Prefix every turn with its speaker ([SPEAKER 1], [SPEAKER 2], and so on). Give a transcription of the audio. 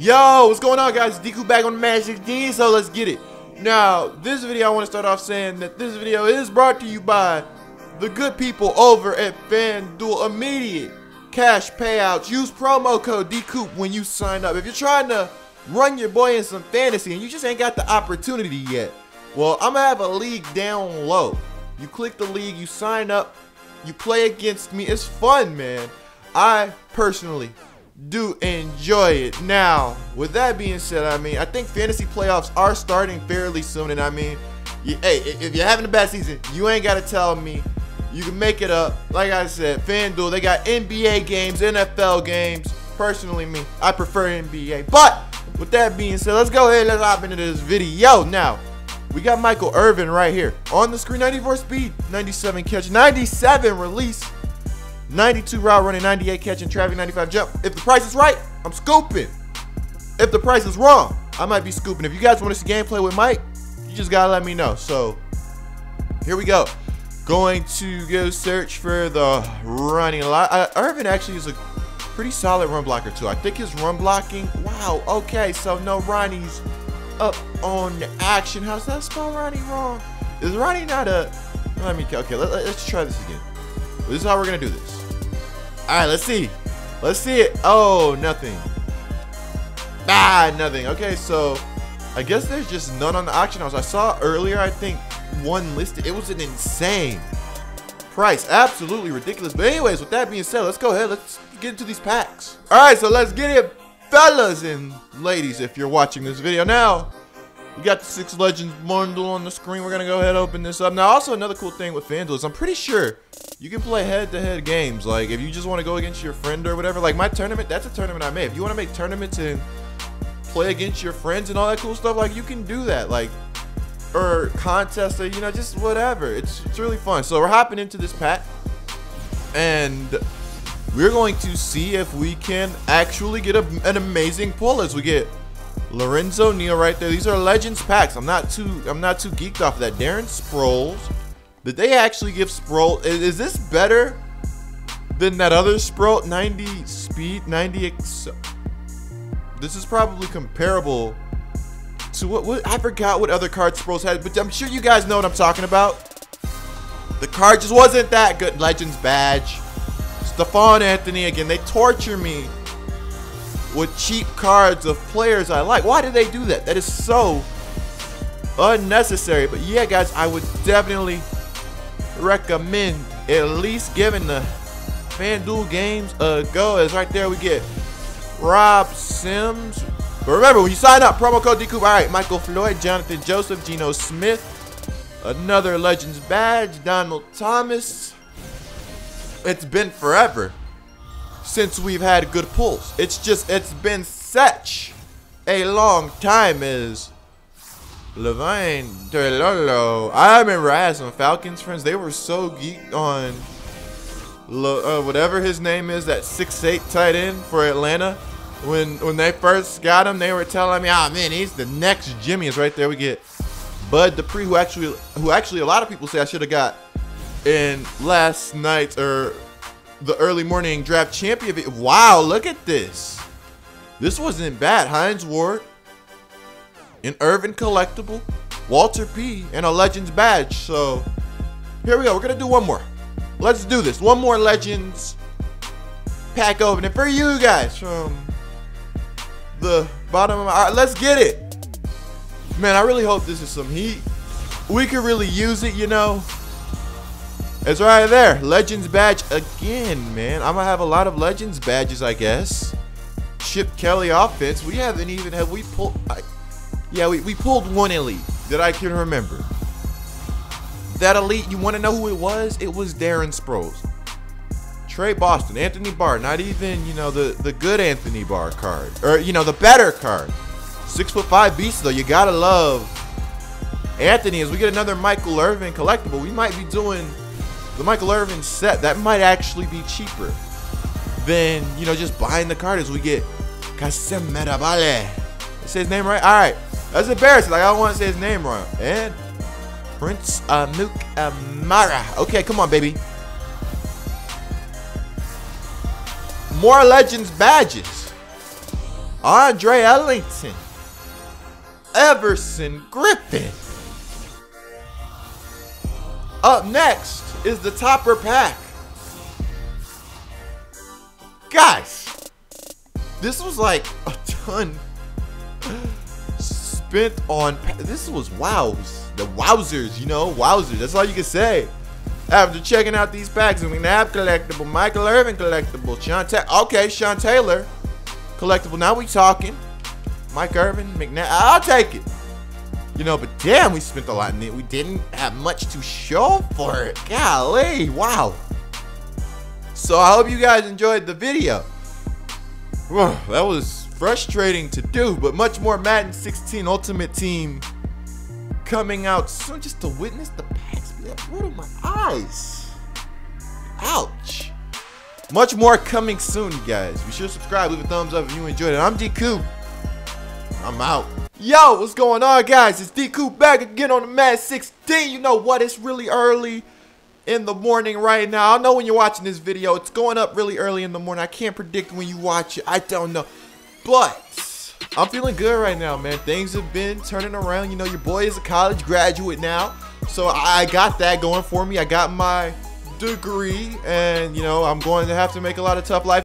[SPEAKER 1] Yo, what's going on guys? DCOOP back on Magic D, so let's get it. Now, this video I want to start off saying that this video is brought to you by the good people over at FanDuel. Immediate cash payouts. Use promo code DCOOP when you sign up. If you're trying to run your boy in some fantasy and you just ain't got the opportunity yet, well, I'm gonna have a league down low. You click the league, you sign up, you play against me. It's fun, man. I personally do enjoy it. Now, with that being said, I mean, I think fantasy playoffs are starting fairly soon, and I mean, you, hey, if you're having a bad season, you ain't got to tell me. You can make it up. Like I said, FanDuel, they got NBA games, NFL games. Personally, me, I prefer NBA. But with that being said, let's go ahead. Let's hop into this video now. We got Michael Irvin right here on the screen. 94 speed, 97 catch, 97 release. 92 route running, 98 catching, traffic, 95 jump. If the price is right, I'm scooping. If the price is wrong, I might be scooping. If you guys want to see gameplay with Mike, you just gotta let me know. So here we go. Going to go search for the Ronnie Lott. Uh, Irvin actually is a pretty solid run blocker too. I think his run blocking. Wow. Okay, so no Ronnie's up on action. How's that spell Ronnie wrong? Is Ronnie not a? Let me. Okay, let, us try this again. This is how we're gonna do this. All right, let's see. Let's see it. Oh, nothing. Ah, nothing. Okay, so I guess there's just none on the auction house. I saw earlier, I think, one listed. It was an insane price. Absolutely ridiculous. But anyways, with that being said, let's go ahead. Let's get into these packs. All right, so let's get it, fellas and ladies, if you're watching this video. Now, we got the Six Legends bundle on the screen. We're going to go ahead and open this up. Now, also another cool thing with FanDuel is I'm pretty sure you can play head-to-head -head games. Like, if you just want to go against your friend or whatever. Like, my tournament, that's a tournament I made. If you want to make tournaments and play against your friends and all that cool stuff, like, you can do that. Like, or contests or, you know, just whatever. It's, it's really fun. So, we're hopping into this pack. And we're going to see if we can actually get a, an amazing pull as we get Lorenzo Neal right there. These are Legends packs. I'm not too I'm not too geeked off of that. Darren Sproles. Did they actually give Sproles? Is, is, this better than that other Sproles? 90 speed, 90 ex This is probably comparable to what, what I forgot what other card Sproles had, but I'm sure you guys know what I'm talking about. The card just wasn't that good. Legends badge. Stephone Anthony again. They torture me with cheap cards of players I like. Why do they do that? That is so unnecessary. But yeah, guys, I would definitely recommend at least giving the FanDuel games a go. As right there we get Rob Sims. But remember, when you sign up, promo code DCOOP. All right, Michael Floyd, Jonathan Joseph, Geno Smith, another Legends badge, Donald Thomas. It's been forever since we've had good pulls. It's just, it's been such a long time is Levine Toilolo. I remember I had some Falcons friends. They were so geeked on uh, whatever his name is, that six eight tight end for Atlanta. When when they first got him, they were telling me, "Ah, oh, man, he's the next Jimmy." Is right there. We get Bud Dupree, who actually who actually a lot of people say I should have got in last night or the early morning draft champion. Wow, look at this. This wasn't bad. Hines Ward, an Irvin collectible, Walter P, and a Legends badge. So here we go. We're going to do one more. Let's do this. One more Legends pack opening for you guys from the bottom of my... Right, let's get it. Man, I really hope this is some heat. We could really use it, you know. It's right there. Legends badge again, man. I'm to have a lot of Legends badges, I guess. Chip Kelly offense. We haven't even, have we pulled, I, yeah, we, we pulled one elite that I can remember. That elite, you want to know who it was? It was Darren Sproles. Tre Boston, Anthony Barr, not even, you know, the, the good Anthony Barr card. Or, you know, the better card. Six foot five beast, though. You got to love Anthony. As we get another Michael Irvin collectible, we might be doing the Michael Irvin set, that might actually be cheaper than, you know, just buying the card as we get Kasim Edebali. Say his name right? All right. That's embarrassing. Like, I don't want to say his name wrong. And Prince uh, Amukamara. Uh, okay, come on, baby. More Legends badges. Andre Ellington, Everson Griffen. Up next is the topper pack. Guys, this was like a ton spent on. This was wows. The wowzers, you know, wowzers. That's all you can say. After checking out these packs, McNabb collectible, Michael Irvin collectible, Sean Ta okay, Sean Taylor collectible. Now we talking. Mike Irvin, McNabb. I'll take it. You know, but damn, we spent a lot in it. We didn't have much to show for it. Golly, wow. So I hope you guys enjoyed the video. that was frustrating to do, but much more Madden 16 Ultimate Team coming out soon just to witness the packs be in my eyes. Ouch. Much more coming soon, guys. Be sure to subscribe, leave a thumbs up if you enjoyed it. I'm DCOOP. I'm out. Yo, what's going on, guys? It's DCOOP back again on the Madden 16. You know what? It's really early in the morning right now. I know when you're watching this video, it's going up really early in the morning. I can't predict when you watch it. I don't know. But I'm feeling good right now, man. Things have been turning around. You know, your boy is a college graduate now. So I got that going for me. I got my degree and, you know, I'm going to have to make a lot of tough life